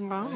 哇。